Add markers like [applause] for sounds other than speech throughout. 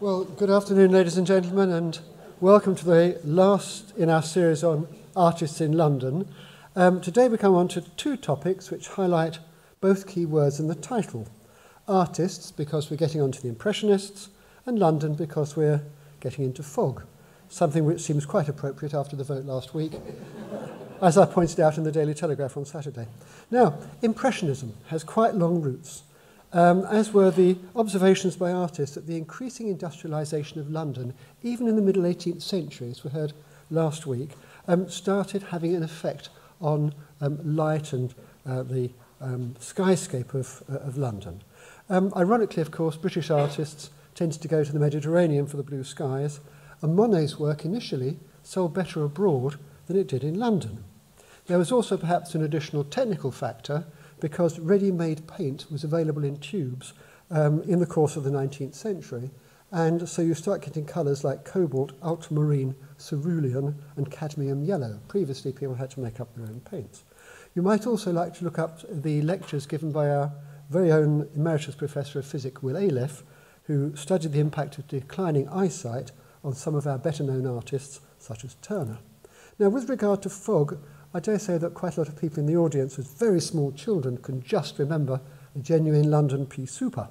Well, good afternoon, ladies and gentlemen, and welcome to the last in our series on artists in London. Um, today we come on to two topics which highlight both key words in the title. Artists, because we're getting on to the Impressionists, and London, because we're getting into fog, something which seems quite appropriate after the vote last week, [laughs] as I pointed out in the Daily Telegraph on Saturday. Now, Impressionism has quite long roots um, as were the observations by artists that the increasing industrialisation of London, even in the middle 18th century, as we heard last week, um, started having an effect on um, light and uh, the um, skyscape of, uh, of London. Um, ironically, of course, British artists tended to go to the Mediterranean for the blue skies, and Monet's work initially sold better abroad than it did in London. There was also perhaps an additional technical factor because ready-made paint was available in tubes um, in the course of the 19th century. And so you start getting colours like cobalt, ultramarine, cerulean and cadmium yellow. Previously people had to make up their own paints. You might also like to look up the lectures given by our very own emeritus professor of physics, Will Ayliffe, who studied the impact of declining eyesight on some of our better known artists, such as Turner. Now, with regard to fog, I dare say that quite a lot of people in the audience with very small children can just remember a genuine London pea souper.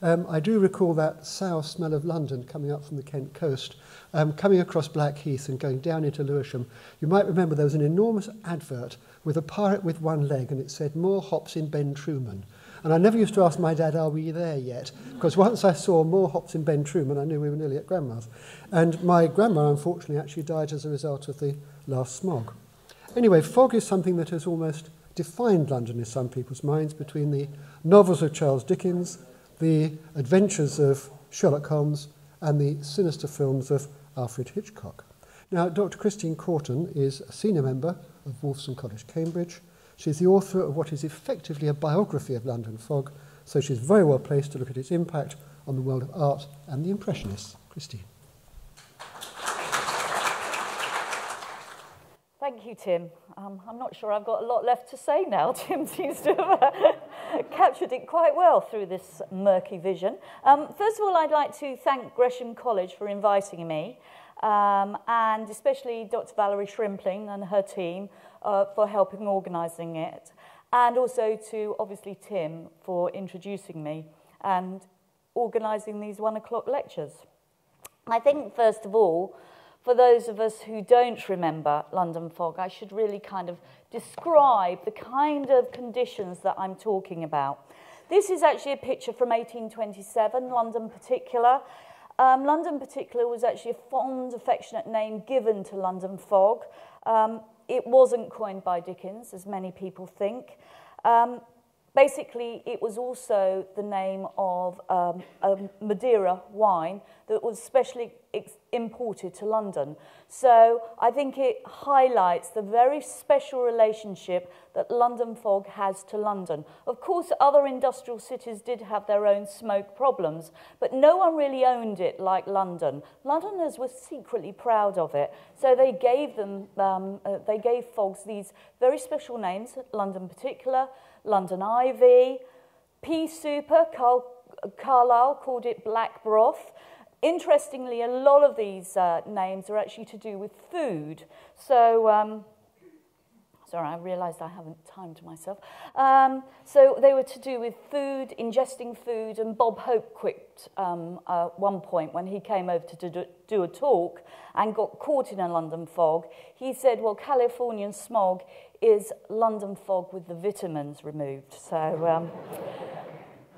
Um, I do recall that sour smell of London coming up from the Kent coast, um, coming across Blackheath and going down into Lewisham. You might remember there was an enormous advert with a pirate with one leg and it said, more hops in Ben Truman. And I never used to ask my dad, are we there yet? Because once I saw more hops in Ben Truman, I knew we were nearly at grandma's. And my grandma, unfortunately, actually died as a result of the last smog. Anyway, fog is something that has almost defined London in some people's minds between the novels of Charles Dickens, the adventures of Sherlock Holmes, and the sinister films of Alfred Hitchcock. Now, Dr. Christine Corton is a senior member of Wolfson College, Cambridge. She's the author of what is effectively a biography of London fog, so she's very well placed to look at its impact on the world of art and the Impressionists. Christine. Thank you, Tim. Um, I'm not sure I've got a lot left to say now. [laughs] Tim seems to have captured it quite well through this murky vision. Um, first of all, I'd like to thank Gresham College for inviting me, um, and especially Dr. Valerie Shrimplin and her team uh, for helping organising it, and also to, obviously, Tim for introducing me and organising these one o'clock lectures. I think, first of all, for those of us who don't remember London fog, I should really kind of describe the kind of conditions that I'm talking about. This is actually a picture from 1827, London particular. Um, London particular was actually a fond, affectionate name given to London fog. Um, it wasn't coined by Dickens, as many people think. Um, Basically, it was also the name of um, a Madeira wine that was specially imported to London. So I think it highlights the very special relationship that London fog has to London. Of course, other industrial cities did have their own smoke problems, but no one really owned it like London. Londoners were secretly proud of it, so they gave them, um, uh, they gave fogs these very special names, London particular, London Ivy, pea souper, Carl, Carlyle called it black broth. Interestingly, a lot of these uh, names are actually to do with food. So, um, sorry, I realised I haven't timed myself. Um, so they were to do with food, ingesting food, and Bob Hope quipped um, uh, one point when he came over to do, do a talk and got caught in a London fog. He said, well, Californian smog is London fog with the vitamins removed. So, um,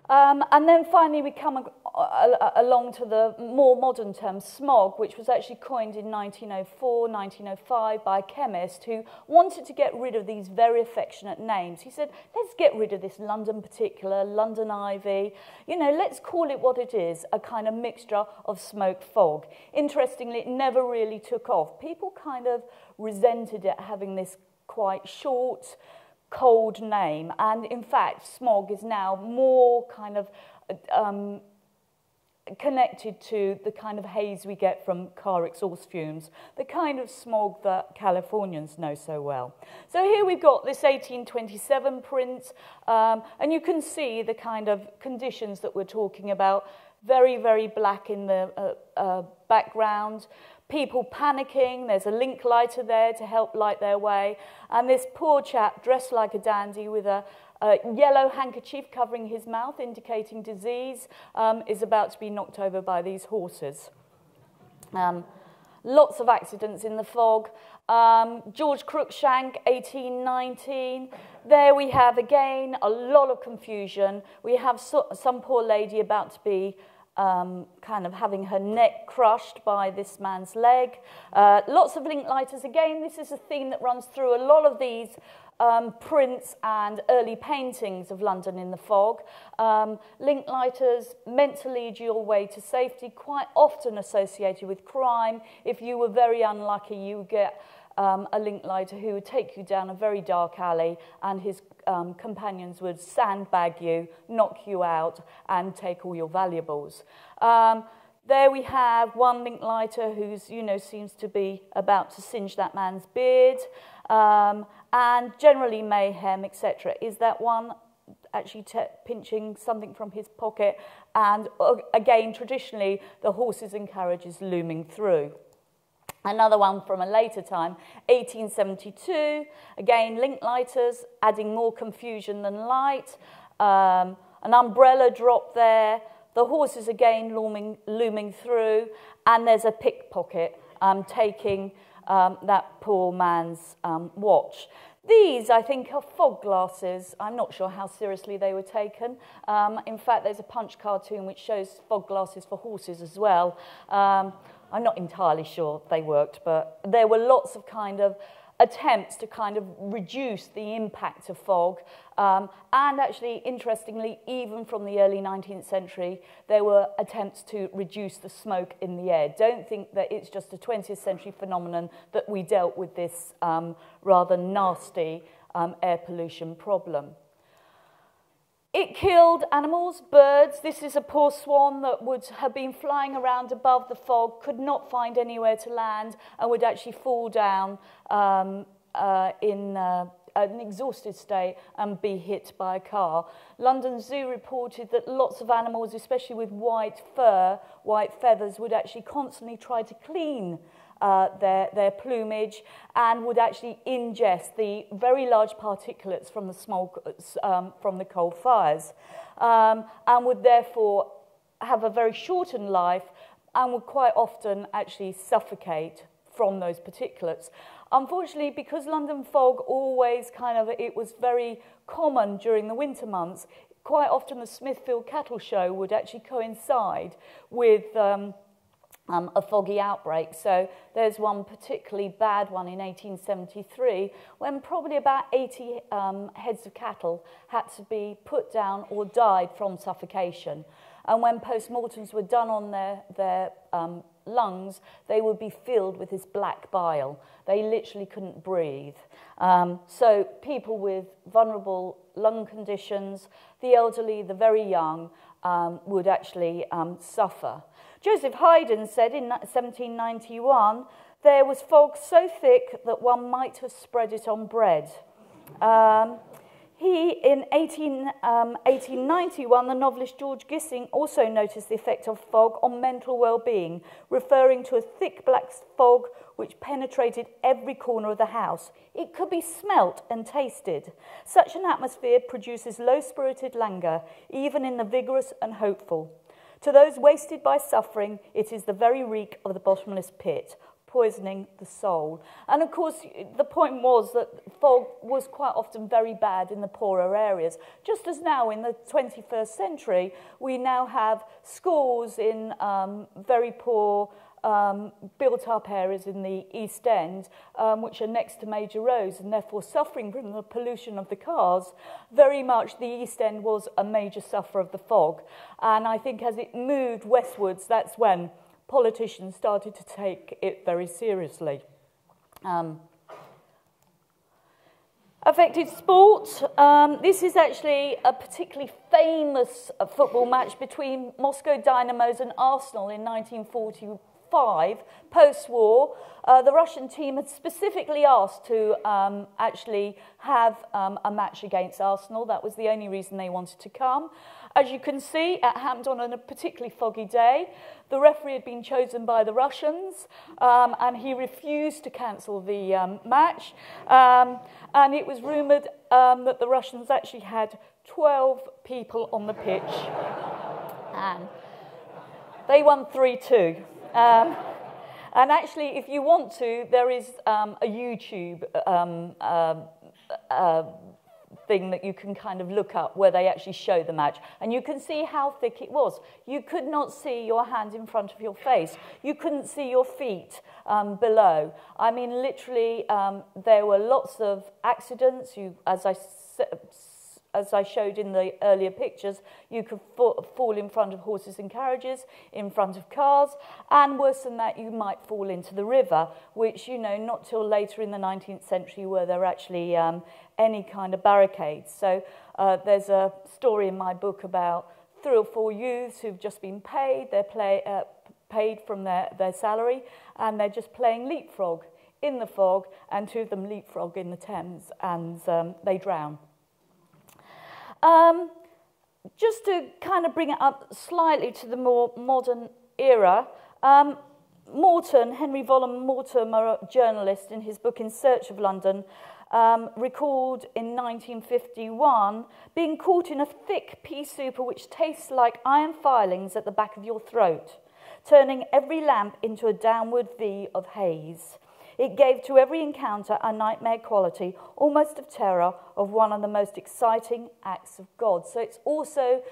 um, and then finally we come along to the more modern term smog, which was actually coined in 1904, 1905 by a chemist who wanted to get rid of these very affectionate names. He said, let's get rid of this London particular, London ivy. You know, let's call it what it is, a kind of mixture of smoke fog. Interestingly, it never really took off. People kind of resented it having this quite short, cold name. And in fact, smog is now more kind of um, connected to the kind of haze we get from car exhaust fumes, the kind of smog that Californians know so well. So here we've got this 1827 print, um, and you can see the kind of conditions that we're talking about. Very, very black in the uh, uh, background, people panicking, there's a link lighter there to help light their way, and this poor chap dressed like a dandy with a, yellow handkerchief covering his mouth, indicating disease, um, is about to be knocked over by these horses. Um, lots of accidents in the fog. Um, George Cruikshank, 1819. There we have again a lot of confusion. We have so, some poor lady about to be um, kind of having her neck crushed by this man's leg. Uh, lots of link lighters. Again, this is a theme that runs through a lot of these um, prints and early paintings of London in the fog. Um, link lighters meant to lead you away to safety, quite often associated with crime. If you were very unlucky, you get um, a link lighter who would take you down a very dark alley and his um, companions would sandbag you, knock you out, and take all your valuables. Um, there we have one link lighter who's, you know, seems to be about to singe that man's beard, um, and generally mayhem, etc. Is that one actually pinching something from his pocket? And uh, again, traditionally, the horses and carriages looming through. Another one from a later time, 1872. Again, link lighters, adding more confusion than light. Um, an umbrella drop there. The horses again looming, looming through. And there's a pickpocket um, taking um, that poor man's um, watch. These, I think, are fog glasses. I'm not sure how seriously they were taken. Um, in fact, there's a Punch cartoon which shows fog glasses for horses as well. Um, I'm not entirely sure they worked, but there were lots of kind of attempts to kind of reduce the impact of fog. Um, and actually, interestingly, even from the early 19th century, there were attempts to reduce the smoke in the air. Don't think that it's just a 20th century phenomenon that we dealt with this um, rather nasty um, air pollution problem. It killed animals, birds. This is a poor swan that would have been flying around above the fog, could not find anywhere to land, and would actually fall down um, uh, in uh, an exhausted state and be hit by a car. London Zoo reported that lots of animals, especially with white fur, white feathers, would actually constantly try to clean uh, their, their plumage and would actually ingest the very large particulates from the smoke um, from the coal fires um, and would therefore have a very shortened life and would quite often actually suffocate from those particulates. Unfortunately, because London fog always kind of, it was very common during the winter months, quite often the Smithfield Cattle Show would actually coincide with um, um, a foggy outbreak. So there's one particularly bad one in 1873 when probably about 80 um, heads of cattle had to be put down or died from suffocation. And when postmortems were done on their, their um, lungs, they would be filled with this black bile. They literally couldn't breathe. Um, so people with vulnerable lung conditions, the elderly, the very young, um, would actually um, suffer. Joseph Haydn said in 1791, there was fog so thick that one might have spread it on bread. Um, he, in 18, um, 1891, the novelist George Gissing also noticed the effect of fog on mental well-being, referring to a thick black fog which penetrated every corner of the house. It could be smelt and tasted. Such an atmosphere produces low-spirited languor, even in the vigorous and hopeful. To those wasted by suffering, it is the very reek of the bottomless pit, poisoning the soul. And of course, the point was that fog was quite often very bad in the poorer areas. Just as now in the 21st century, we now have schools in um, very poor um, built up areas in the East End, um, which are next to major roads and therefore suffering from the pollution of the cars, very much the East End was a major sufferer of the fog. And I think as it moved westwards, that's when politicians started to take it very seriously. Um, affected sport. Um, this is actually a particularly famous football match between Moscow Dynamos and Arsenal in 1940, 1945, post war, uh, the Russian team had specifically asked to um, actually have um, a match against Arsenal. That was the only reason they wanted to come. As you can see, at Hampden on a particularly foggy day, the referee had been chosen by the Russians um, and he refused to cancel the um, match. Um, and it was rumoured um, that the Russians actually had 12 people on the pitch. and they won 3 2. Um, and actually, if you want to, there is um, a YouTube um, uh, uh, thing that you can kind of look up where they actually show the match. And you can see how thick it was. You could not see your hand in front of your face. You couldn't see your feet um, below. I mean, literally, um, there were lots of accidents. You, as I as I showed in the earlier pictures, you could fall in front of horses and carriages, in front of cars, and worse than that, you might fall into the river, which, you know, not till later in the 19th century were there actually um, any kind of barricades. So uh, there's a story in my book about three or four youths who've just been paid, they're play, uh, paid from their, their salary, and they're just playing leapfrog in the fog, and two of them leapfrog in the Thames, and um, they drown. Um, just to kind of bring it up slightly to the more modern era, um, Morton, Henry Vollam Mortimer, a journalist in his book In Search of London, um, recalled in 1951 being caught in a thick pea soup which tastes like iron filings at the back of your throat, turning every lamp into a downward V of haze. It gave to every encounter a nightmare quality, almost of terror, of one of the most exciting acts of God. So it's also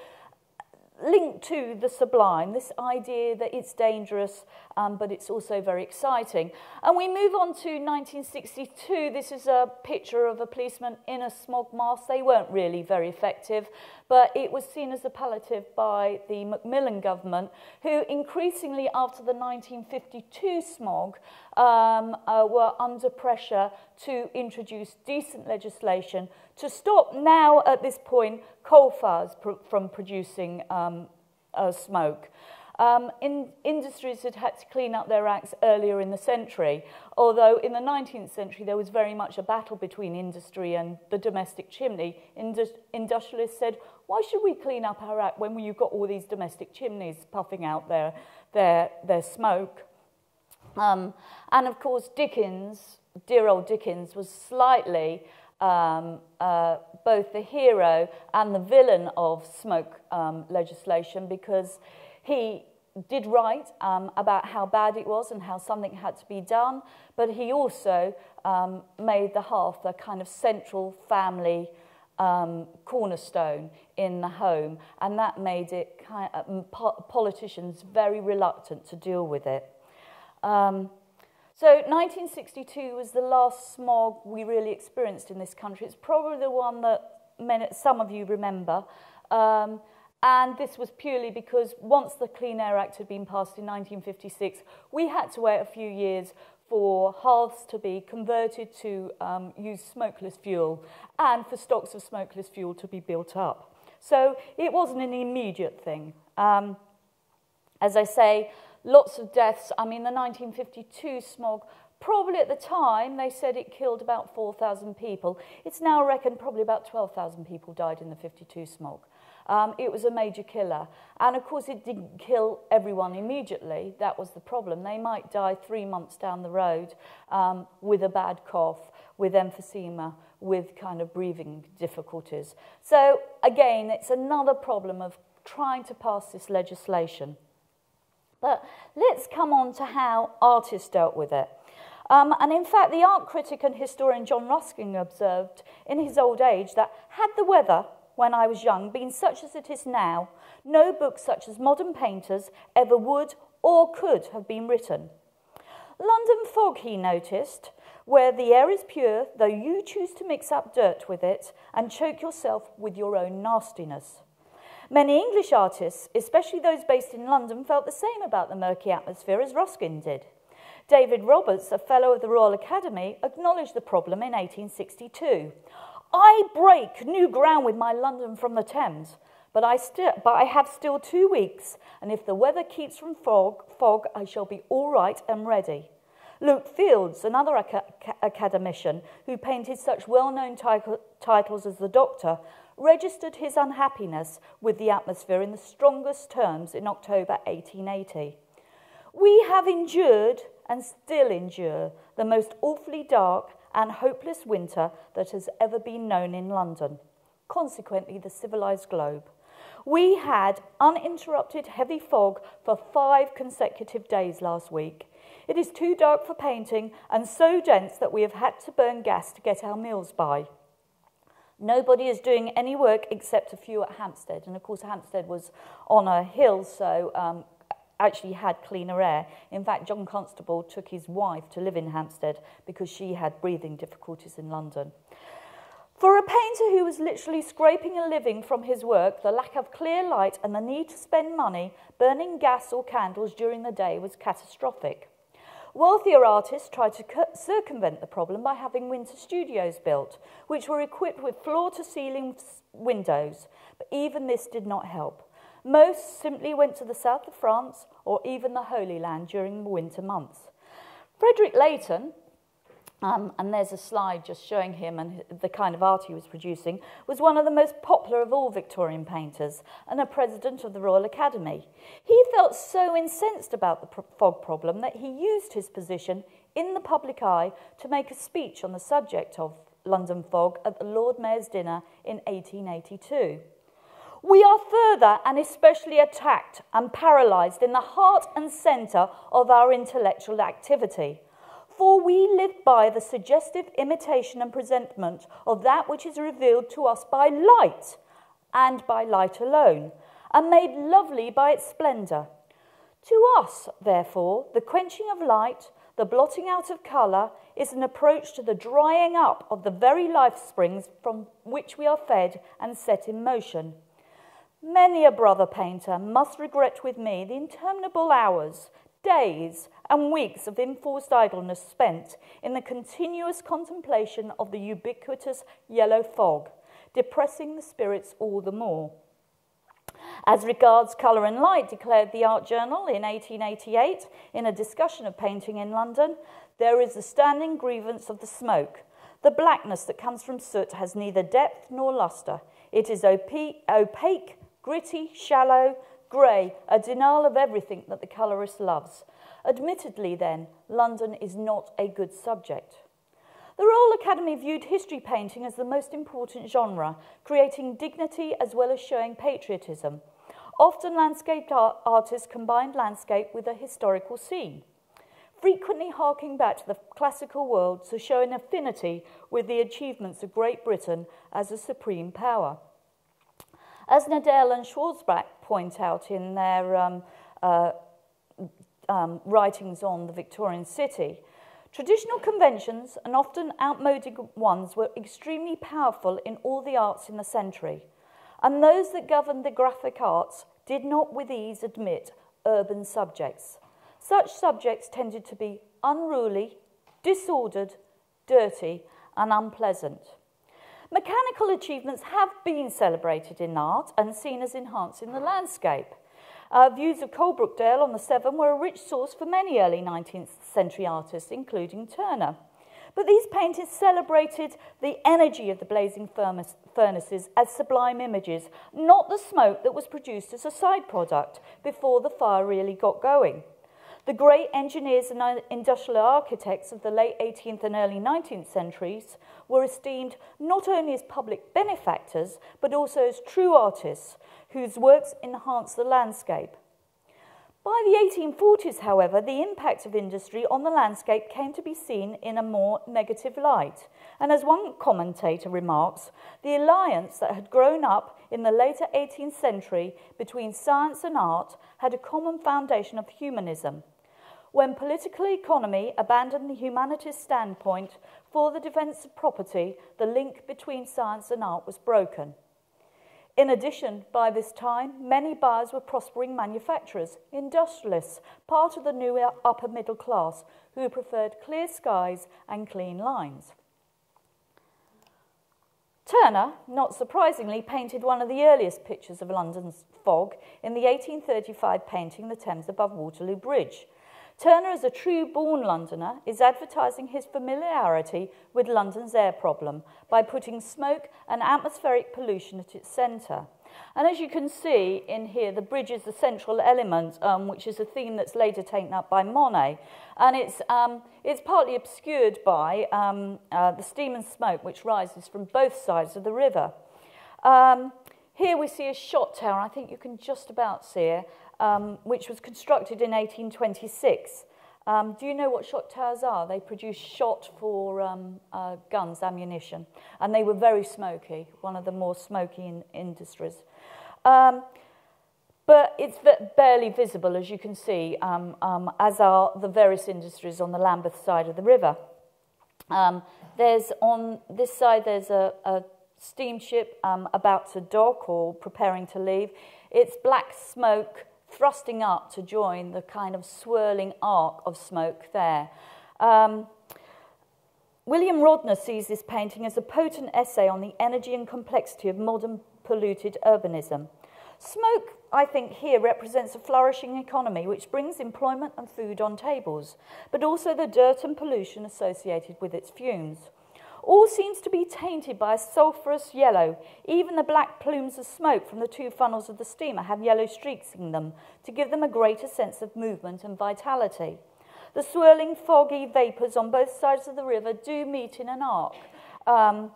linked to the sublime, this idea that it's dangerous, um, but it's also very exciting. And we move on to 1962. This is a picture of a policeman in a smog mask. They weren't really very effective, but it was seen as a palliative by the Macmillan government, who increasingly, after the 1952 smog, um, uh, were under pressure to introduce decent legislation to stop now, at this point, coal fires pr from producing um, uh, smoke. Um, in, industries had had to clean up their acts earlier in the century, although in the 19th century there was very much a battle between industry and the domestic chimney. Indus industrialists said, why should we clean up our act when you've got all these domestic chimneys puffing out their, their, their smoke? Um, and of course, Dickens, dear old Dickens, was slightly um, uh, both the hero and the villain of smoke um, legislation because he did write um, about how bad it was and how something had to be done, but he also um, made the hearth a kind of central family um, cornerstone in the home, and that made it kind of, um, po politicians very reluctant to deal with it. Um, so 1962 was the last smog we really experienced in this country. It's probably the one that many, some of you remember. Um, and this was purely because once the Clean Air Act had been passed in 1956, we had to wait a few years for hearths to be converted to um, use smokeless fuel and for stocks of smokeless fuel to be built up. So it wasn't an immediate thing. Um, as I say, lots of deaths. I mean, the 1952 smog, probably at the time, they said it killed about 4,000 people. It's now reckoned probably about 12,000 people died in the 52 smog. Um, it was a major killer. And of course, it didn't kill everyone immediately. That was the problem. They might die three months down the road um, with a bad cough, with emphysema, with kind of breathing difficulties. So again, it's another problem of trying to pass this legislation. But let's come on to how artists dealt with it. Um, and in fact, the art critic and historian John Ruskin observed in his old age that had the weather, when I was young, been such as it is now, no book such as modern painters ever would or could have been written. London fog, he noticed, where the air is pure, though you choose to mix up dirt with it and choke yourself with your own nastiness. Many English artists, especially those based in London, felt the same about the murky atmosphere as Ruskin did. David Roberts, a fellow of the Royal Academy, acknowledged the problem in 1862. I break new ground with my London from the Thames, But I, but I have still two weeks, and if the weather keeps from fog, fog, I shall be all right and ready. Luke Fildes, another academician who painted such well-known titles as The Doctor, registered his unhappiness with the atmosphere in the strongest terms in October 1880. We have endured and still endure the most awfully dark and hopeless winter that has ever been known in London, consequently the civilised globe. We had uninterrupted heavy fog for five consecutive days last week. It is too dark for painting and so dense that we have had to burn gas to get our meals by. Nobody is doing any work except a few at Hampstead. And of course, Hampstead was on a hill, so um, actually had cleaner air. In fact, John Constable took his wife to live in Hampstead because she had breathing difficulties in London. For a painter who was literally scraping a living from his work, the lack of clear light and the need to spend money burning gas or candles during the day was catastrophic. Wealthier artists tried to circumvent the problem by having winter studios built, which were equipped with floor-to-ceiling windows, but even this did not help. Most simply went to the south of France or even the Holy Land during the winter months. Frederick Leighton, um, and there's a slide just showing him and the kind of art he was producing, was one of the most popular of all Victorian painters and a president of the Royal Academy. He felt so incensed about the fog problem that he used his position in the public eye to make a speech on the subject of London fog at the Lord Mayor's dinner in 1882. We are further and especially attacked and paralysed in the heart and centre of our intellectual activity – For we live by the suggestive imitation and presentment of that which is revealed to us by light and by light alone, and made lovely by its splendour. To us, therefore, the quenching of light, the blotting out of colour, is an approach to the drying up of the very life springs from which we are fed and set in motion. Many a brother painter must regret with me the interminable hours, days, and weeks of enforced idleness spent in the continuous contemplation of the ubiquitous yellow fog, depressing the spirits all the more. As regards colour and light, declared the Art Journal in 1888 in a discussion of painting in London, there is the standing grievance of the smoke. The blackness that comes from soot has neither depth nor lustre. It is opaque, opaque gritty, shallow, grey, a denial of everything that the colourist loves. Admittedly, then, London is not a good subject. The Royal Academy viewed history painting as the most important genre, creating dignity as well as showing patriotism. Often landscape art artists combined landscape with a historical scene, frequently harking back to the classical world to show an affinity with the achievements of Great Britain as a supreme power. As Nadel and Schwarzbach point out in their um, uh, um, writings on the Victorian city, traditional conventions, and often outmoded ones, were extremely powerful in all the arts in the century, and those that governed the graphic arts did not with ease admit urban subjects. Such subjects tended to be unruly, disordered, dirty, and unpleasant. Mechanical achievements have been celebrated in art and seen as enhancing the landscape. Uh, views of Coalbrookdale on the Severn were a rich source for many early 19th century artists, including Turner. But these painters celebrated the energy of the blazing furnaces as sublime images, not the smoke that was produced as a side product before the fire really got going. The great engineers and industrial architects of the late 18th and early 19th centuries were esteemed not only as public benefactors, but also as true artists whose works enhanced the landscape. By the 1840s, however, the impact of industry on the landscape came to be seen in a more negative light. And as one commentator remarks, the alliance that had grown up in the later 18th century between science and art had a common foundation of humanism. When political economy abandoned the humanitist standpoint for the defence of property, the link between science and art was broken. In addition, by this time, many buyers were prospering manufacturers, industrialists, part of the new upper middle class, who preferred clear skies and clean lines. Turner, not surprisingly, painted one of the earliest pictures of London's fog in the 1835 painting The Thames Above Waterloo Bridge. Turner, as a true born Londoner, is advertising his familiarity with London's air problem by putting smoke and atmospheric pollution at its centre. And as you can see in here, the bridge is the central element, um, which is a theme that's later taken up by Monet. And it's, um, it's partly obscured by um, uh, the steam and smoke which rises from both sides of the river. Um, here we see a shot tower, I think you can just about see it, um, which was constructed in 1826. Um, do you know what shot towers are? They produce shot for um, uh, guns, ammunition, and they were very smoky, one of the more smoky in industries. Um, but it's barely visible, as you can see, um, um, as are the various industries on the Lambeth side of the river. Um, there's on this side, there's a, a steamship um, about to dock or preparing to leave. It's black smoke thrusting up to join the kind of swirling arc of smoke there. Um, William Rodner sees this painting as a potent essay on the energy and complexity of modern polluted urbanism. Smoke, I think, here represents a flourishing economy which brings employment and food on tables, but also the dirt and pollution associated with its fumes. All seems to be tainted by a sulphurous yellow. Even the black plumes of smoke from the two funnels of the steamer have yellow streaks in them to give them a greater sense of movement and vitality. The swirling, foggy vapours on both sides of the river do meet in an arc. Um,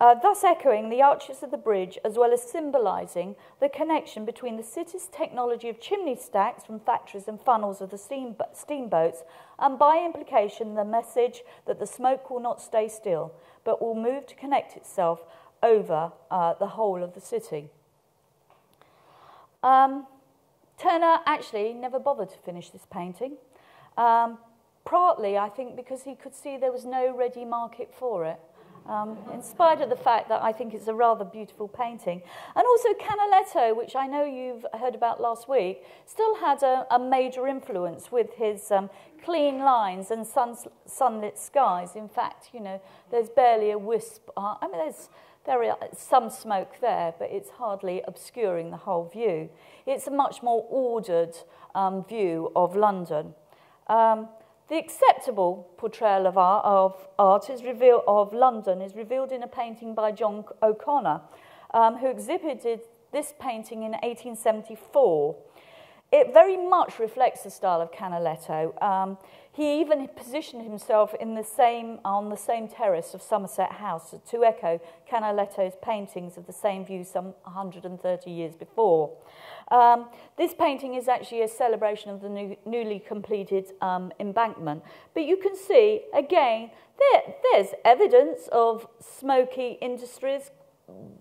uh, thus echoing the arches of the bridge as well as symbolising the connection between the city's technology of chimney stacks from factories and funnels of the steam, steamboats and by implication the message that the smoke will not stay still but will move to connect itself over uh, the whole of the city. Um, Turner actually never bothered to finish this painting, um, partly I think because he could see there was no ready market for it. Um, in spite of the fact that I think it's a rather beautiful painting. And also Canaletto, which I know you've heard about last week, still had a, a major influence with his um, clean lines and sun, sunlit skies. In fact, you know, there's barely a wisp. Uh, I mean, there's some smoke there, but it's hardly obscuring the whole view. It's a much more ordered um, view of London. Um, The acceptable portrayal of art, of art is revealed, of London is revealed in a painting by John O'Connor, um, who exhibited this painting in 1874. It very much reflects the style of Canaletto. Um, he even positioned himself in the same, on the same terrace of Somerset House to echo Canaletto's paintings of the same view some 130 years before. Um, this painting is actually a celebration of the new, newly completed um, embankment. But you can see, again, there, there's evidence of smoky industries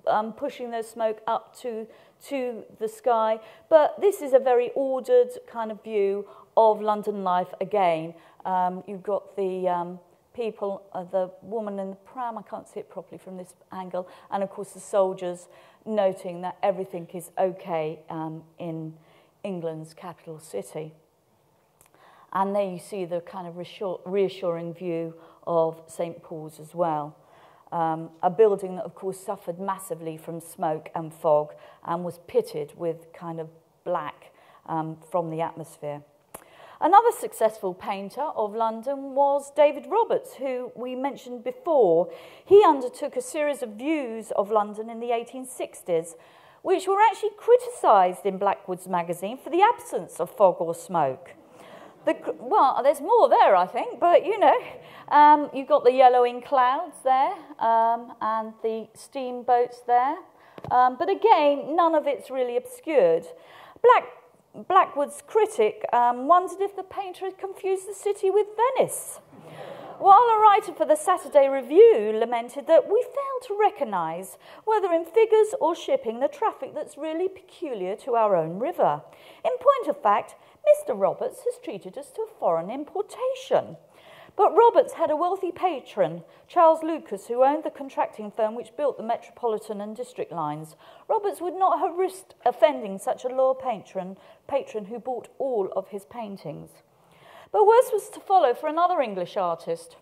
um, pushing their smoke up to, to the sky. But this is a very ordered kind of view of London life again. Um, you've got the um, people, uh, the woman in the pram, I can't see it properly from this angle, and of course the soldiers noting that everything is okay um, in England's capital city. And there you see the kind of reassuring view of St. Paul's as well. Um, a building that, of course, suffered massively from smoke and fog and was pitted with kind of black um, from the atmosphere. Another successful painter of London was David Roberts, who we mentioned before. He undertook a series of views of London in the 1860s, which were actually criticised in Blackwood's magazine for the absence of fog or smoke. The, well, there's more there, I think, but you know, um, you've got the yellowing clouds there um, and the steamboats there. Um, but again, none of it's really obscured. Black Blackwood's critic um, wondered if the painter had confused the city with Venice. While a writer for the Saturday Review lamented that we fail to recognise, whether in figures or shipping, the traffic that's really peculiar to our own river. In point of fact, Mr. Roberts has treated us to a foreign importation. But Roberts had a wealthy patron, Charles Lucas, who owned the contracting firm which built the Metropolitan and District lines. Roberts would not have risked offending such a loyal patron, patron who bought all of his paintings. But worse was to follow for another English artist,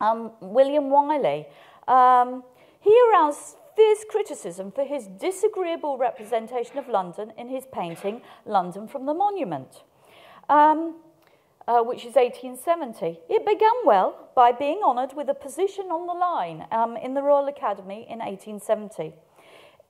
um, William Wyllie. Um, He aroused fierce criticism for his disagreeable representation of London in his painting London from the Monument. Um, uh, which is 1870. It began well by being honoured with a position on the line um, in the Royal Academy in 1870.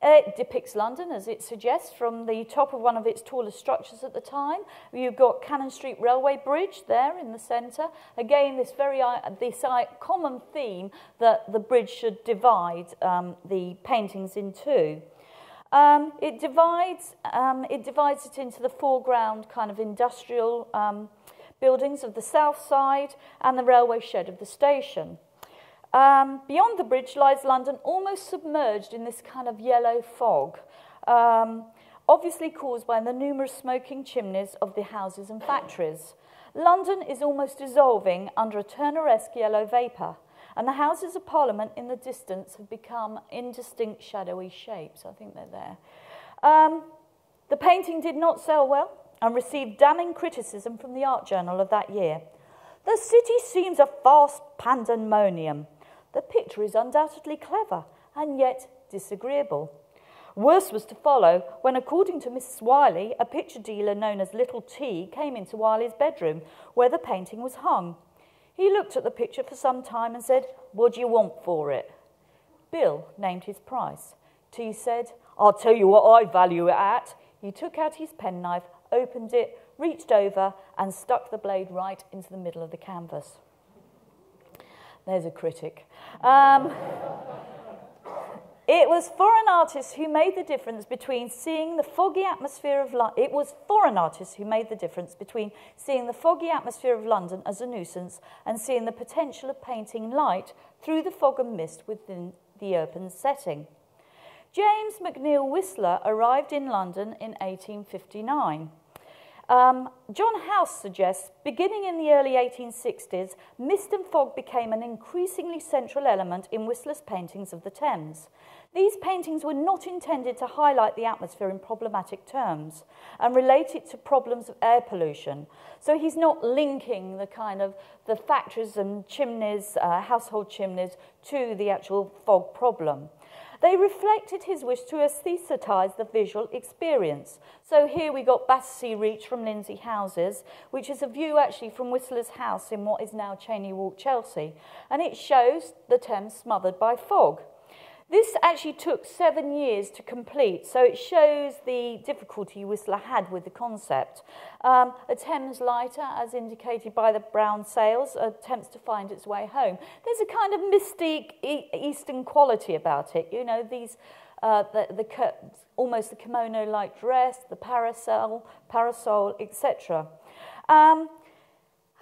It depicts London, as it suggests, from the top of one of its tallest structures at the time. You've got Cannon Street Railway Bridge there in the centre. Again, this very this common theme that the bridge should divide um, the paintings in two. Um, it divides um, it divides it into the foreground kind of industrial um, buildings of the south side and the railway shed of the station. Um, beyond the bridge lies London, almost submerged in this kind of yellow fog, um, obviously caused by the numerous smoking chimneys of the houses and factories. London is almost dissolving under a Turneresque yellow vapour, and the Houses of Parliament in the distance have become indistinct shadowy shapes. I think they're there. Um, the painting did not sell well and received damning criticism from the art journal of that year. The city seems a vast pandemonium. The picture is undoubtedly clever and yet disagreeable. Worse was to follow when, according to Mrs. Wyllie, a picture dealer known as Little T came into Wyllie's bedroom where the painting was hung. He looked at the picture for some time and said, What do you want for it? Bill named his price. T said, I'll tell you what I value it at. He took out his penknife opened it, reached over, and stuck the blade right into the middle of the canvas. There's a critic. Um, [laughs] it was foreign artists who made the difference between seeing the foggy atmosphere of London. It was foreign artists who made the difference between seeing the foggy atmosphere of London as a nuisance and seeing the potential of painting light through the fog and mist within the urban setting. James McNeill Whistler arrived in London in 1859. Um, John House suggests, beginning in the early 1860s, mist and fog became an increasingly central element in Whistler's paintings of the Thames. These paintings were not intended to highlight the atmosphere in problematic terms and relate it to problems of air pollution. So he's not linking the kind of the factories and chimneys, uh, household chimneys, to the actual fog problem. They reflected his wish to aesthetise the visual experience. So here we got Battersea Reach from Lindsey Houses, which is a view actually from Whistler's house in what is now Cheyne Walk, Chelsea. And it shows the Thames smothered by fog. This actually took seven years to complete, so it shows the difficulty Whistler had with the concept. Um, a Thames lighter, as indicated by the brown sails, attempts to find its way home. There's a kind of mystique e Eastern quality about it. You know, these, uh, the, the almost the kimono-like dress, the parasol, parasol, etc. Um,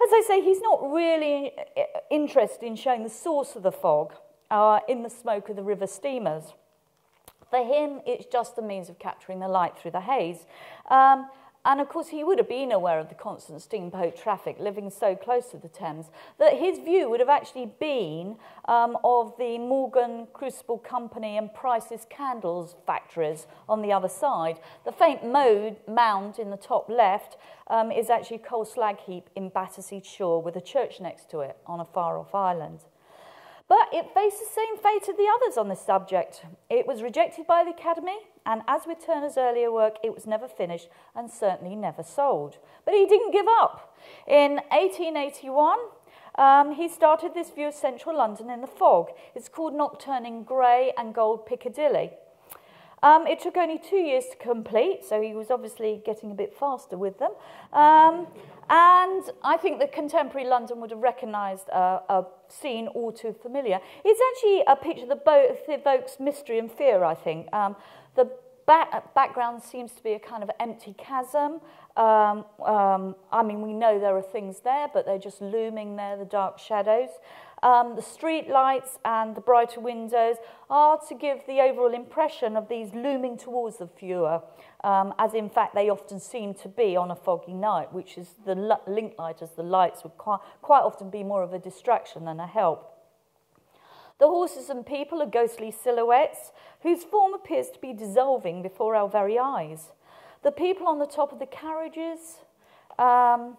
as I say, he's not really uh, interested in showing the source of the fog uh, in the smoke of the river steamers. For him, it's just a means of capturing the light through the haze. Um, and of course, he would have been aware of the constant steamboat traffic living so close to the Thames that his view would have actually been um, of the Morgan Crucible Company and Price's Candles factories on the other side. The faint mode, mound in the top left um, is actually coal slag heap in Battersea Shore with a church next to it on a far off island. But it faced the same fate as the others on this subject. It was rejected by the Academy, and as with Turner's earlier work, it was never finished and certainly never sold. But he didn't give up. In 1881, um, he started this view of central London in the fog. It's called Nocturne in Grey and Gold Piccadilly. Um, it took only two years to complete, so he was obviously getting a bit faster with them. Um, and I think that contemporary London would have recognised uh, a scene all too familiar. It's actually a picture that both evokes mystery and fear, I think. Um, the back background seems to be a kind of empty chasm. Um, um, I mean, we know there are things there, but they're just looming there, the dark shadows. Um, the street lights and the brighter windows are to give the overall impression of these looming towards the viewer, um, as in fact they often seem to be on a foggy night, which is the link light as the lights would quite, quite often be more of a distraction than a help. The horses and people are ghostly silhouettes whose form appears to be dissolving before our very eyes. The people on the top of the carriages um,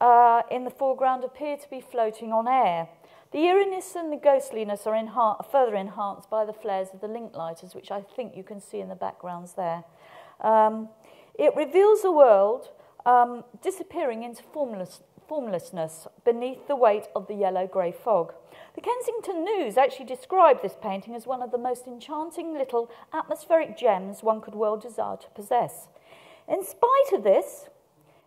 uh, in the foreground appear to be floating on air. The eeriness and the ghostliness are enha- further enhanced by the flares of the link lighters, which I think you can see in the backgrounds there. Um, it reveals a world um, disappearing into formless, formlessness beneath the weight of the yellow-grey fog. The Kensington News actually described this painting as one of the most enchanting little atmospheric gems one could well desire to possess. In spite of this,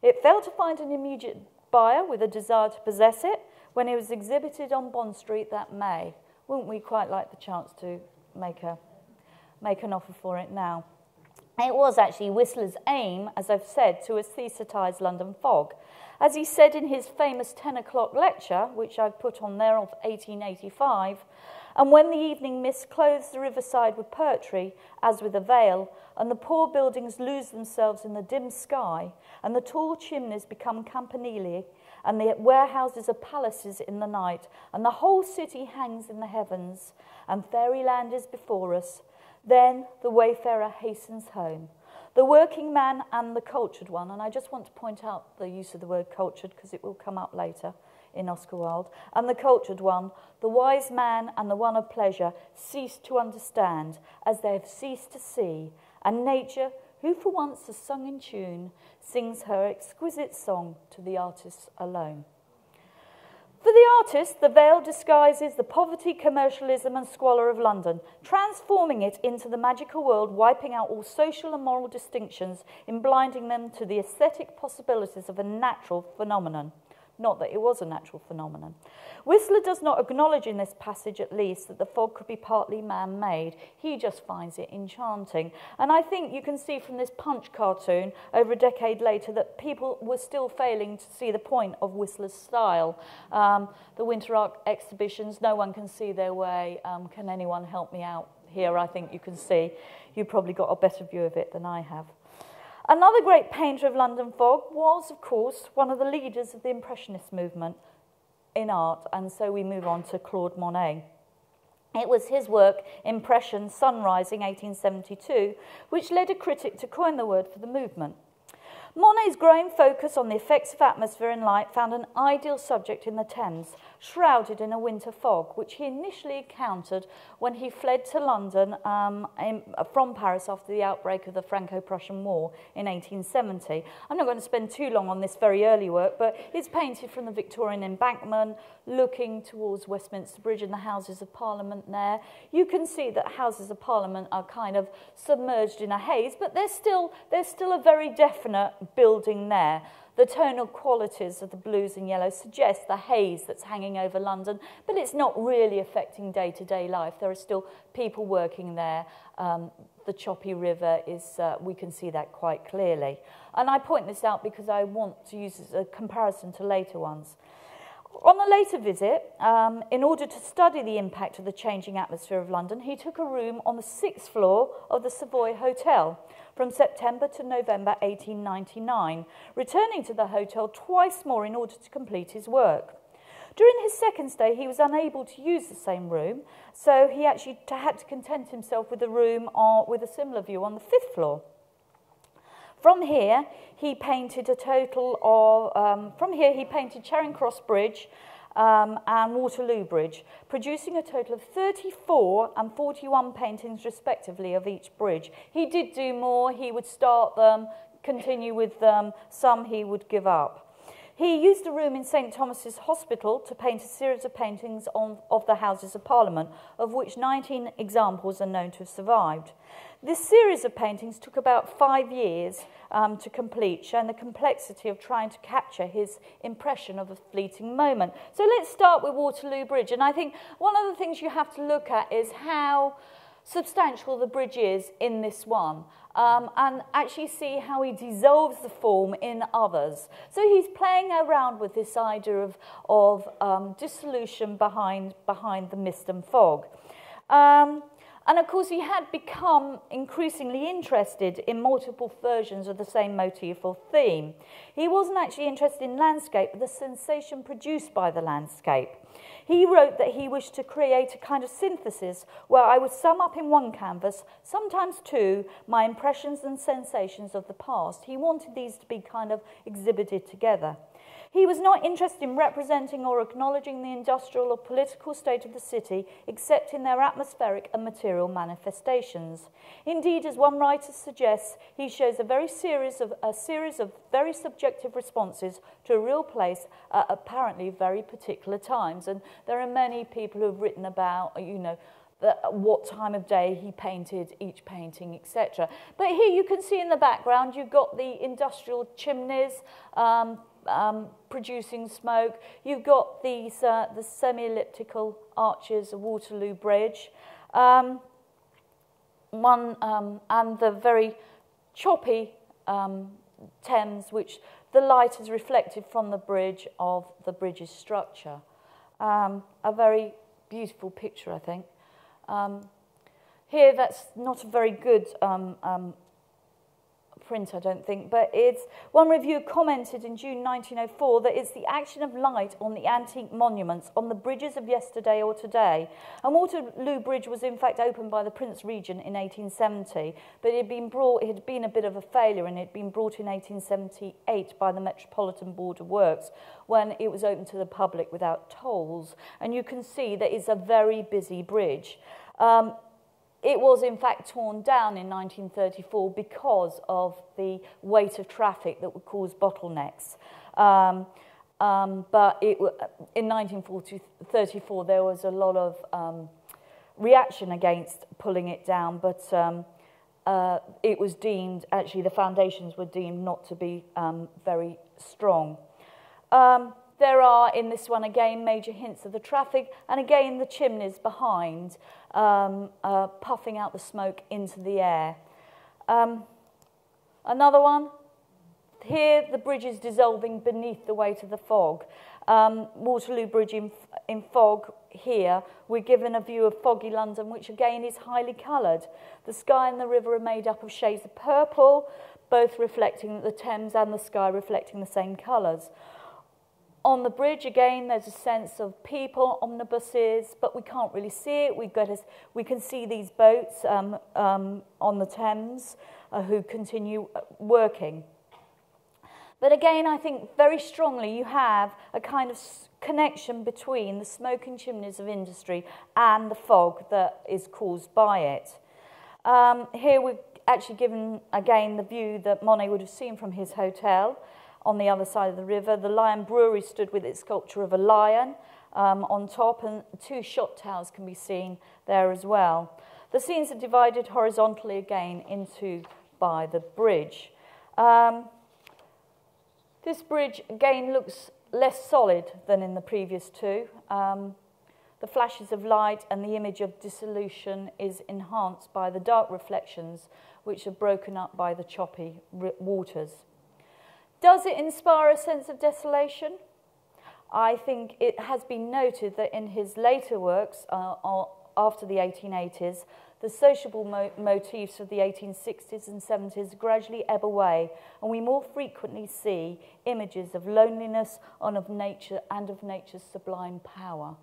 it failed to find an immediate buyer with a desire to possess it when it was exhibited on Bond Street that May. Wouldn't we quite like the chance to make, a, make an offer for it now? It was actually Whistler's aim, as I've said, to aesthetise London fog. As he said in his famous 10 o'clock lecture, which I've put on there of 1885, and when the evening mist clothes the riverside with poetry, as with a veil, and the poor buildings lose themselves in the dim sky, and the tall chimneys become campanile, and the warehouses are palaces in the night, and the whole city hangs in the heavens, and fairyland is before us, then the wayfarer hastens home. The working man and the cultured one, and I just want to point out the use of the word cultured because it will come up later in Oscar Wilde, and the cultured one, the wise man and the one of pleasure, cease to understand as they have ceased to see, and nature, who for once has sung in tune, sings her exquisite song to the artist alone. For the artist, the veil disguises the poverty, commercialism, and squalor of London, transforming it into the magical world, wiping out all social and moral distinctions and blinding them to the aesthetic possibilities of a natural phenomenon. Not that it was a natural phenomenon. Whistler does not acknowledge in this passage, at least, that the fog could be partly man made. He just finds it enchanting. And I think you can see from this Punch cartoon over a decade later that people were still failing to see the point of Whistler's style. Um, the Winter Art exhibitions, no one can see their way. Um, can anyone help me out here? I think you can see. You probably got a better view of it than I have. Another great painter of London fog was, of course, one of the leaders of the Impressionist movement in art, and so we move on to Claude Monet. It was his work, Impression Sunrising 1872, which led a critic to coin the word for the movement. Monet's growing focus on the effects of atmosphere and light found an ideal subject in the Thames, shrouded in a winter fog, which he initially encountered when he fled to London um, in, from Paris after the outbreak of the Franco-Prussian War in 1870. I'm not going to spend too long on this very early work, but it's painted from the Victorian embankment, looking towards Westminster Bridge and the Houses of Parliament there. You can see that Houses of Parliament are kind of submerged in a haze, but there's still, there's still a very definite building there. The tonal qualities of the blues and yellows suggest the haze that's hanging over London, but it's not really affecting day-to-day -day life. There are still people working there. Um, the choppy river is, uh, we can see that quite clearly. And I point this out because I want to use it as a comparison to later ones. On a later visit, um, in order to study the impact of the changing atmosphere of London, he took a room on the sixth floor of the Savoy Hotel from September to November 1899, returning to the hotel twice more in order to complete his work. During his second stay, he was unable to use the same room, so he actually had to content himself with a room on, with a similar view on the fifth floor. From here, he painted a total of, um, from here he painted Charing Cross Bridge um, and Waterloo Bridge, producing a total of 34 and 41 paintings respectively of each bridge. He did do more, he would start them, continue with them, some he would give up. He used a room in St Thomas's Hospital to paint a series of paintings on, of the Houses of Parliament, of which 19 examples are known to have survived. This series of paintings took about five years um, to complete, showing the complexity of trying to capture his impression of a fleeting moment. So let's start with Waterloo Bridge. And I think one of the things you have to look at is how substantial the bridge is in this one. Um, and actually see how he dissolves the form in others. So he's playing around with this idea of, of um, dissolution behind, behind the mist and fog. Um, and of course, he had become increasingly interested in multiple versions of the same motif or theme. He wasn't actually interested in landscape, but the sensation produced by the landscape. He wrote that he wished to create a kind of synthesis where I would sum up in one canvas, sometimes two, my impressions and sensations of the past. He wanted these to be kind of exhibited together. He was not interested in representing or acknowledging the industrial or political state of the city except in their atmospheric and material manifestations. Indeed, as one writer suggests, he shows a very series of a series of very subjective responses to a real place at apparently very particular times. And there are many people who have written about, you know, the, what time of day he painted each painting, etc. But here you can see in the background, you've got the industrial chimneys, um, um, producing smoke. You've got these uh, the semi-elliptical arches of Waterloo Bridge, um, one um, and the very choppy um, Thames, which the light is reflected from the bridge of the bridge's structure. Um, a very beautiful picture, I think. Um, here, that's not a very good um, um, print, I don't think, but it's one reviewer commented in June 1904 that it's the action of light on the antique monuments on the bridges of yesterday or today. And Waterloo Bridge was in fact opened by the Prince Regent in 1870, but it had been brought, it had been a bit of a failure and it had been brought in 1878 by the Metropolitan Board of Works when it was open to the public without tolls. And you can see that it's a very busy bridge. Um, it was in fact torn down in 1934 because of the weight of traffic that would cause bottlenecks. Um, um, but it, in 1934 there was a lot of um, reaction against pulling it down, but um, uh, it was deemed, actually the foundations were deemed not to be um, very strong. Um, there are, in this one again, major hints of the traffic, and again the chimneys behind um, uh, puffing out the smoke into the air. Um, another one, here the bridge is dissolving beneath the weight of the fog. Um, Waterloo Bridge in, in fog here, we're given a view of foggy London, which again is highly coloured. The sky and the river are made up of shades of purple, both reflecting the Thames and the sky reflecting the same colours. On the bridge, again, there's a sense of people, omnibuses, but we can't really see it. We've got a, we can see these boats um, um, on the Thames uh, who continue uh, working. But again, I think very strongly you have a kind of connection between the smoking chimneys of industry and the fog that is caused by it. Um, here we've actually given, again, the view that Monet would have seen from his hotel on the other side of the river. The Lion Brewery stood with its sculpture of a lion um, on top, and two shot towers can be seen there as well. The scenes are divided horizontally again into by the bridge. Um, this bridge again looks less solid than in the previous two. Um, the flashes of light and the image of dissolution is enhanced by the dark reflections which are broken up by the choppy waters. Does it inspire a sense of desolation? I think it has been noted that in his later works, uh, after the 1880s, the sociable mo motifs of the 1860s and 70s gradually ebb away, and we more frequently see images of loneliness and of nature and of nature's sublime power.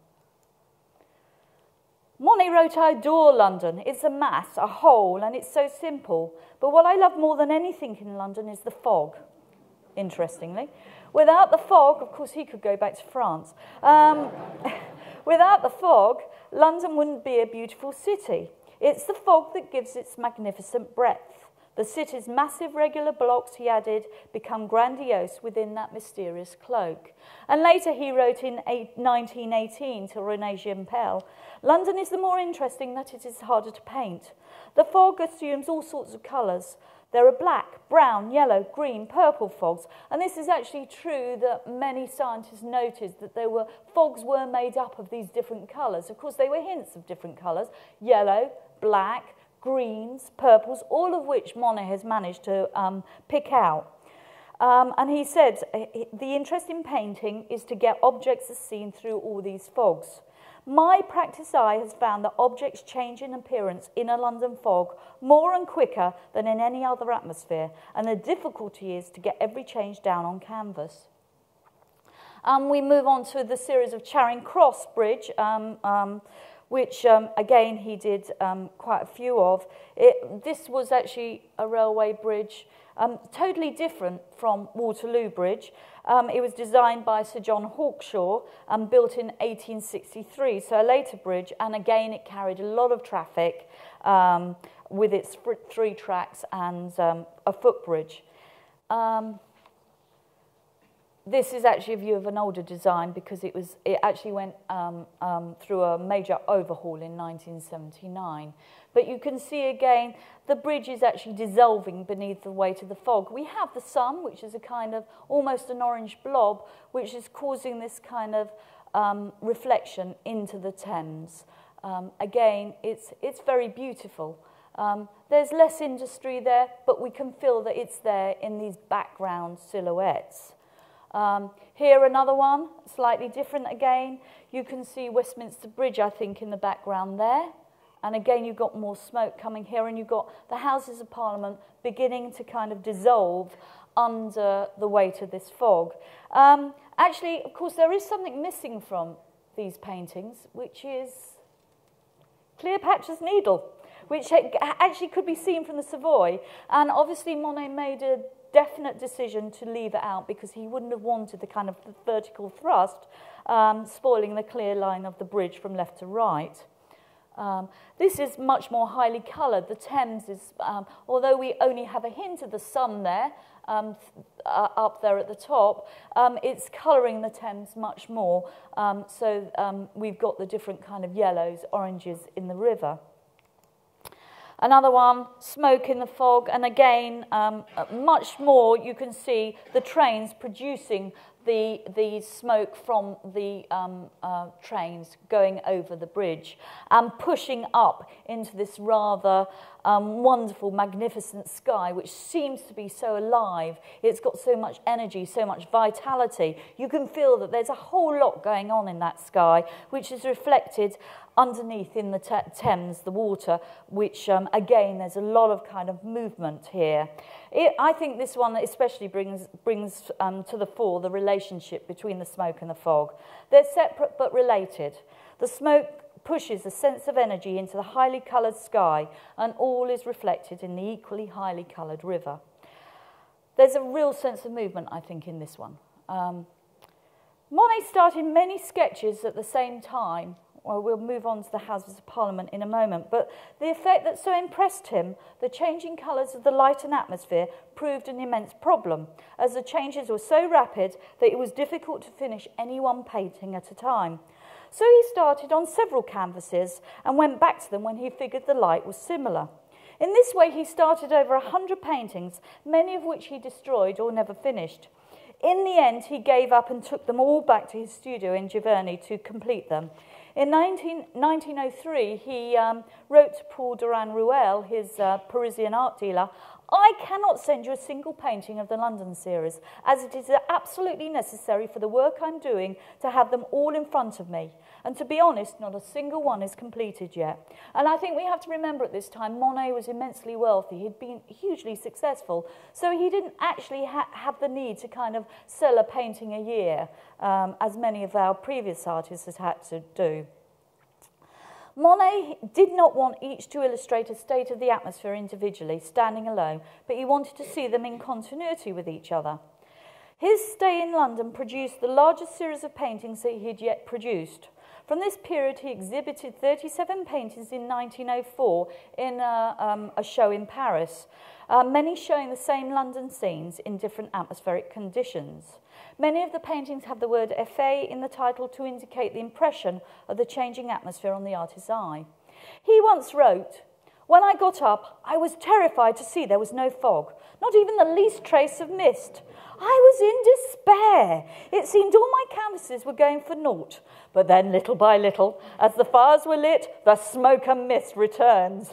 Monet wrote, I adore London. It's a mass, a whole, and it's so simple. But what I love more than anything in London is the fog interestingly. Without the fog, of course, he could go back to France. Um, [laughs] without the fog, London wouldn't be a beautiful city. It's the fog that gives its magnificent breadth. The city's massive regular blocks, he added, become grandiose within that mysterious cloak. And later he wrote in 1918 to René Gimpel, London is the more interesting that it is harder to paint. The fog assumes all sorts of colours. There are black, brown, yellow, green, purple fogs, and this is actually true that many scientists noticed that there were fogs were made up of these different colours. Of course, they were hints of different colours: yellow, black, greens, purples, all of which Monet has managed to um, pick out. Um, and he said the interest in painting is to get objects as seen through all these fogs. My practice eye has found that objects change in appearance in a London fog more and quicker than in any other atmosphere, and the difficulty is to get every change down on canvas. Um, we move on to the series of Charing Cross Bridge, um, um, which um, again he did um, quite a few of. It, this was actually a railway bridge, um, totally different from Waterloo Bridge. Um, it was designed by Sir John Hawkshaw and built in 1863, so a later bridge. And again, it carried a lot of traffic um, with its three tracks and um, a footbridge. Um, this is actually a view of an older design because it was it actually went um, um, through a major overhaul in 1979. But you can see again the bridge is actually dissolving beneath the weight of the fog. We have the sun, which is a kind of almost an orange blob, which is causing this kind of um, reflection into the Thames. Um, again, it's, it's very beautiful. Um, there's less industry there, but we can feel that it's there in these background silhouettes. Um, here another one, slightly different again. You can see Westminster Bridge, I think, in the background there. And again, you've got more smoke coming here, and you've got the Houses of Parliament beginning to kind of dissolve under the weight of this fog. Um, actually, of course, there is something missing from these paintings, which is Cleopatra's Needle, which actually could be seen from the Savoy. And obviously, Monet made a definite decision to leave it out because he wouldn't have wanted the kind of vertical thrust um, spoiling the clear line of the bridge from left to right. Um, this is much more highly coloured. The Thames is, um, although we only have a hint of the sun there, um, uh, up there at the top, um, it's colouring the Thames much more. Um, so um, we've got the different kind of yellows, oranges in the river. Another one, smoke in the fog, and again, um, much more you can see the trains producing the, the smoke from the um, uh, trains going over the bridge and pushing up into this rather um, wonderful, magnificent sky, which seems to be so alive. It's got so much energy, so much vitality. You can feel that there's a whole lot going on in that sky, which is reflected underneath in the Thames, the water, which um, again, there's a lot of kind of movement here. It, I think this one especially brings, brings um, to the fore the relationship between the smoke and the fog. They're separate but related. The smoke pushes a sense of energy into the highly coloured sky, and all is reflected in the equally highly coloured river. There's a real sense of movement, I think, in this one. Um, Monet started many sketches at the same time well, we'll move on to the Houses of Parliament in a moment, but the effect that so impressed him, the changing colours of the light and atmosphere, proved an immense problem, as the changes were so rapid that it was difficult to finish any one painting at a time. So he started on several canvases and went back to them when he figured the light was similar. In this way, he started over a hundred paintings, many of which he destroyed or never finished. In the end, he gave up and took them all back to his studio in Giverny to complete them. In 19, 1903, he um, wrote to Paul Durand-Ruel, his uh, Parisian art dealer, I cannot send you a single painting of the London series, as it is absolutely necessary for the work I'm doing to have them all in front of me. And to be honest, not a single one is completed yet. And I think we have to remember at this time, Monet was immensely wealthy. He'd been hugely successful. So he didn't actually ha have the need to kind of sell a painting a year, um, as many of our previous artists had had to do. Monet did not want each to illustrate a state of the atmosphere individually, standing alone, but he wanted to see them in continuity with each other. His stay in London produced the largest series of paintings that he had yet produced. From this period, he exhibited 37 paintings in 1904 in a, um, a show in Paris, uh, many showing the same London scenes in different atmospheric conditions. Many of the paintings have the word effet in the title to indicate the impression of the changing atmosphere on the artist's eye. He once wrote, When I got up, I was terrified to see there was no fog, not even the least trace of mist. I was in despair. It seemed all my canvases were going for naught. But then, little by little, as the fires were lit, the smoke and mist returns.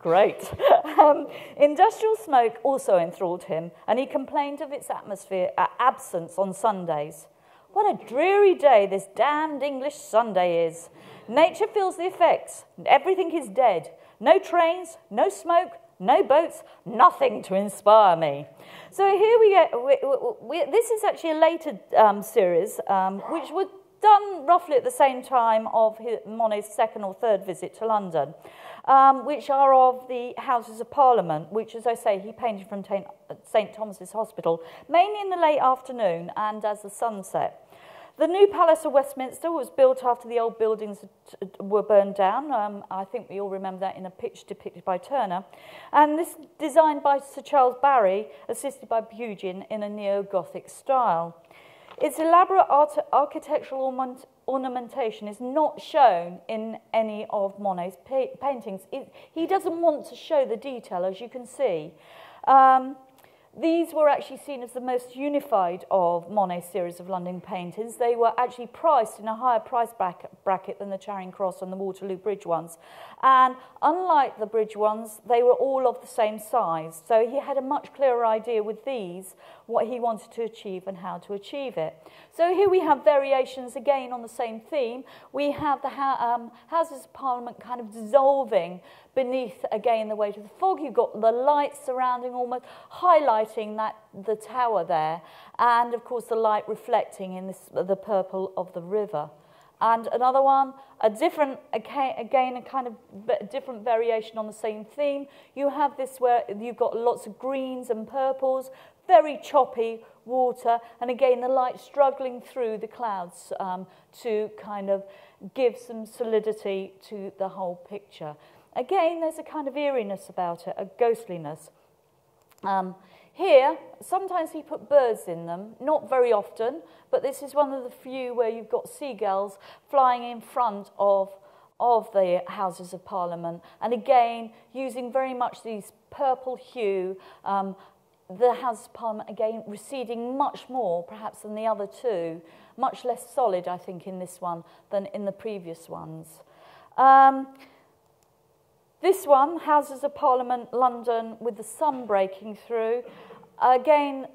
Great. [laughs] Um, industrial smoke also enthralled him, and he complained of its atmosphere uh, absence on Sundays. What a dreary day this damned English Sunday is. Nature feels the effects, everything is dead. No trains, no smoke, no boats, nothing to inspire me. So here we get, we, we, this is actually a later um, series, um, which would done roughly at the same time of Monet's second or third visit to London, um, which are of the Houses of Parliament, which, as I say, he painted from St Thomas's Hospital, mainly in the late afternoon and as the sun set. The new Palace of Westminster was built after the old buildings were burned down. Um, I think we all remember that in a picture depicted by Turner. And this designed by Sir Charles Barry, assisted by Pugin in a neo-Gothic style. Its elaborate architectural ornament ornamentation is not shown in any of Monet's pa paintings. It, he doesn't want to show the detail, as you can see. Um, these were actually seen as the most unified of Monet's series of London paintings. They were actually priced in a higher price bracket than the Charing Cross and the Waterloo Bridge ones. And unlike the bridge ones, they were all of the same size. So he had a much clearer idea with these what he wanted to achieve and how to achieve it. So here we have variations again on the same theme. We have the um, Houses of Parliament kind of dissolving beneath again the weight of the fog. You've got the light surrounding almost highlighting that the tower there and of course the light reflecting in this, the purple of the river. And another one, a different, again, a kind of different variation on the same theme. You have this where you've got lots of greens and purples, very choppy water, and again, the light struggling through the clouds um, to kind of give some solidity to the whole picture. Again, there's a kind of eeriness about it, a ghostliness. Um, here, sometimes he put birds in them, not very often, but this is one of the few where you've got seagulls flying in front of, of the Houses of Parliament. And again, using very much these purple hue, um, the House of Parliament again receding much more, perhaps, than the other two, much less solid, I think, in this one than in the previous ones. Um, this one, Houses of Parliament, London, with the sun breaking through. Again,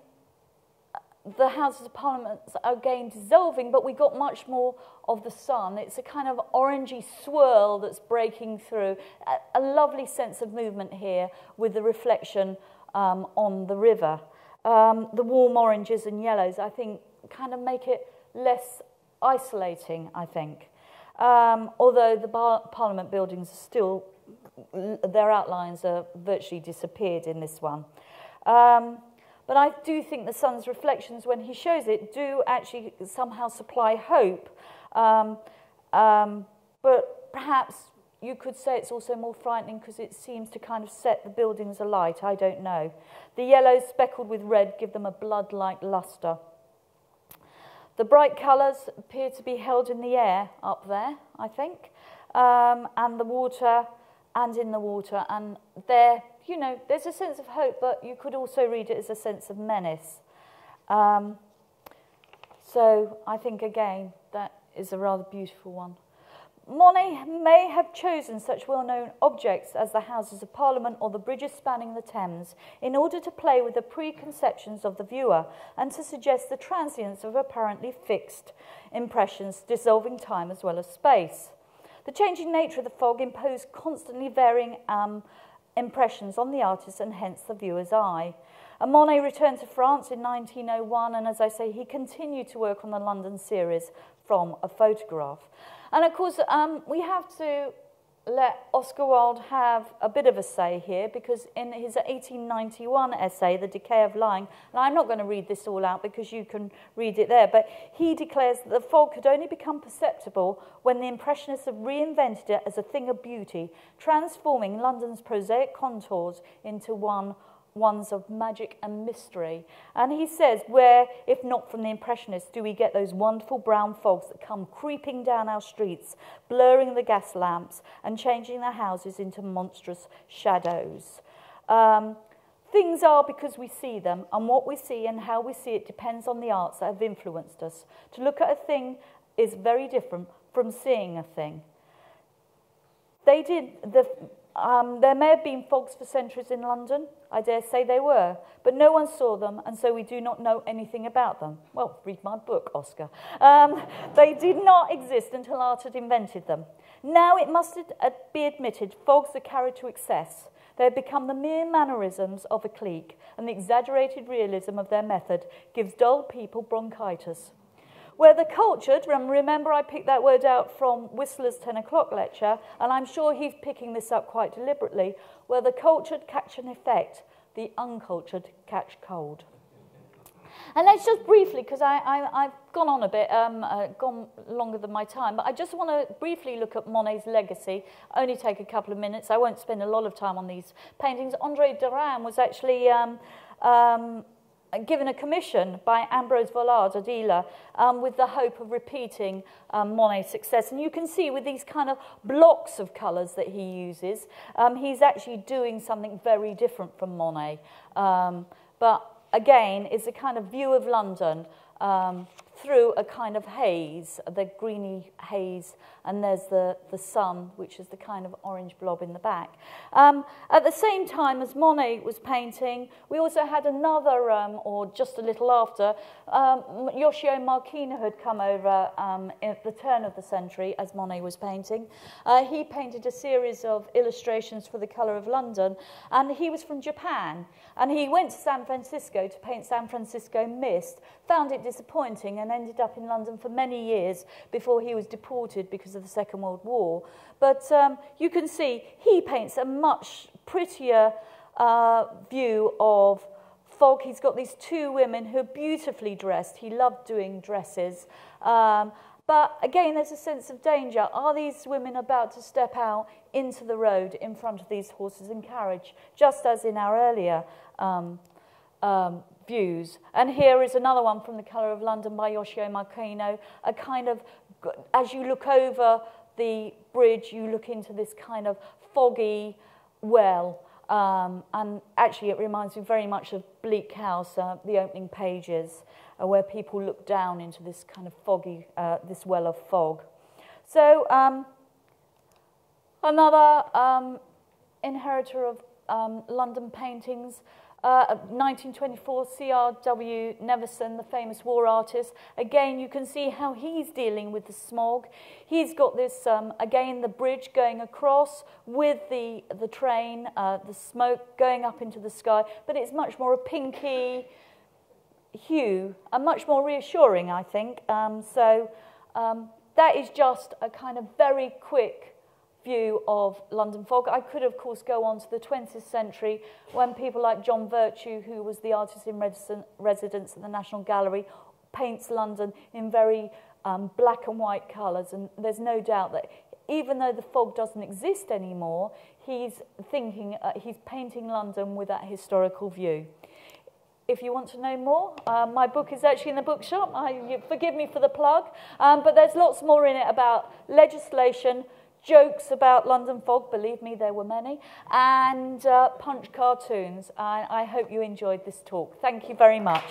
the Houses of Parliament are again dissolving, but we got much more of the sun. It's a kind of orangey swirl that's breaking through. A, a lovely sense of movement here with the reflection um, on the river. Um, the warm oranges and yellows, I think, kind of make it less isolating, I think. Um, although the Parliament buildings are still their outlines are virtually disappeared in this one. Um, but I do think the sun's reflections, when he shows it, do actually somehow supply hope. Um, um, but perhaps you could say it's also more frightening because it seems to kind of set the buildings alight. I don't know. The yellows speckled with red give them a blood-like lustre. The bright colours appear to be held in the air up there, I think. Um, and the water and in the water. And there, you know, there's a sense of hope, but you could also read it as a sense of menace. Um, so I think, again, that is a rather beautiful one. Monet may have chosen such well-known objects as the Houses of Parliament or the bridges spanning the Thames in order to play with the preconceptions of the viewer and to suggest the transience of apparently fixed impressions dissolving time as well as space. The changing nature of the fog imposed constantly varying um, impressions on the artist and hence the viewer's eye. And Monet returned to France in 1901 and as I say he continued to work on the London series from a photograph. And of course um, we have to let Oscar Wilde have a bit of a say here because in his 1891 essay, The Decay of Lying, and I'm not going to read this all out because you can read it there, but he declares that the fog could only become perceptible when the Impressionists have reinvented it as a thing of beauty, transforming London's prosaic contours into one ones of magic and mystery. And he says, where, if not from the Impressionists, do we get those wonderful brown fogs that come creeping down our streets, blurring the gas lamps and changing the houses into monstrous shadows? Um, things are because we see them, and what we see and how we see it depends on the arts that have influenced us. To look at a thing is very different from seeing a thing. They did, the um, there may have been fogs for centuries in London. I dare say they were. But no one saw them, and so we do not know anything about them. Well, read my book, Oscar. Um, they did not exist until art had invented them. Now it must be admitted, fogs are carried to excess. They have become the mere mannerisms of a clique, and the exaggerated realism of their method gives dull people bronchitis. Where the cultured, remember I picked that word out from Whistler's 10 o'clock lecture, and I'm sure he's picking this up quite deliberately, where the cultured catch an effect, the uncultured catch cold. And let's just briefly, because I, I, have gone on a bit, um, uh, gone longer than my time, but I just want to briefly look at Monet's legacy, only take a couple of minutes. I won't spend a lot of time on these paintings. Andre Derain was actually um, um, given a commission by Ambroise Vollard at um, with the hope of repeating um, Monet's success. And you can see with these kind of blocks of colours that he uses, um, he's actually doing something very different from Monet. Um, but again, it's a kind of view of London um, through a kind of haze, the greeny haze, and there's the, the sun, which is the kind of orange blob in the back. Um, at the same time as Monet was painting, we also had another, um, or just a little after, um, Yoshio Markina had come over um, at the turn of the century as Monet was painting. Uh, he painted a series of illustrations for The Colour of London, and he was from Japan, and he went to San Francisco to paint San Francisco Mist, found it disappointing and ended up in London for many years before he was deported because of the Second World War. But um, you can see he paints a much prettier uh, view of fog. He's got these two women who are beautifully dressed. He loved doing dresses. Um, but again, there's a sense of danger. Are these women about to step out into the road in front of these horses and carriage, just as in our earlier um, um, views. And here is another one from The Colour of London by Yoshio Markino, a kind of, as you look over the bridge, you look into this kind of foggy well. Um, and actually, it reminds me very much of Bleak House, uh, the opening pages, uh, where people look down into this kind of foggy, uh, this well of fog. So, um, another um, inheritor of um, London paintings uh, 1924, C.R.W. Nevinson, the famous war artist. Again, you can see how he's dealing with the smog. He's got this, um, again, the bridge going across with the, the train, uh, the smoke going up into the sky, but it's much more a pinky hue and much more reassuring, I think. Um, so um, that is just a kind of very quick view of London fog. I could, of course, go on to the 20th century when people like John Virtue, who was the artist in residence at the National Gallery, paints London in very um, black and white colours. And there's no doubt that even though the fog doesn't exist anymore, he's thinking, uh, he's painting London with that historical view. If you want to know more, uh, my book is actually in the bookshop. I, forgive me for the plug, um, but there's lots more in it about legislation, jokes about London fog, believe me, there were many, and uh, punch cartoons. I, I hope you enjoyed this talk. Thank you very much.